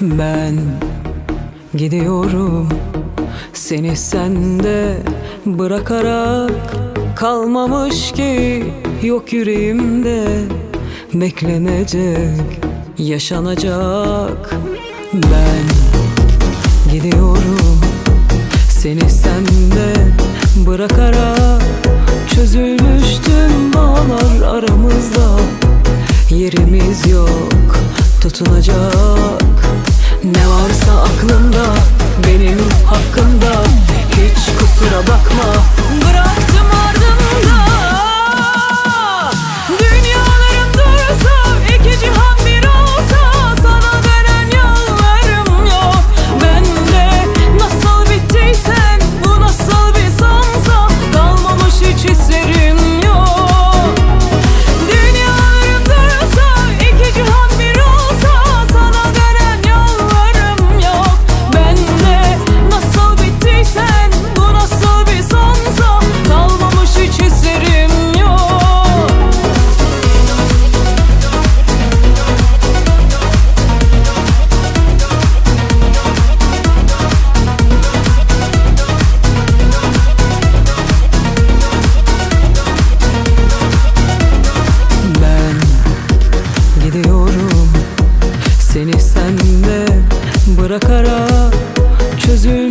Ben gidiyorum. Seni sende bırakarak Kalmamış ki. Yok yüreğimde Beklenecek, yaşanacak. Ben gidiyorum. Seni sende bırakarak Çözülmüş tüm bağlar aramızda. Yerimiz yok tutunacak. Ne varsa aklında benim hakkımda.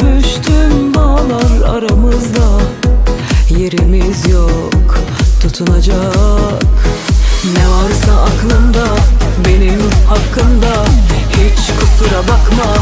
düştüm bağlar aramızda. Yerimiz yok tutunacak. Ne varsa aklımda benim hakkımda. Hiç kusura bakma.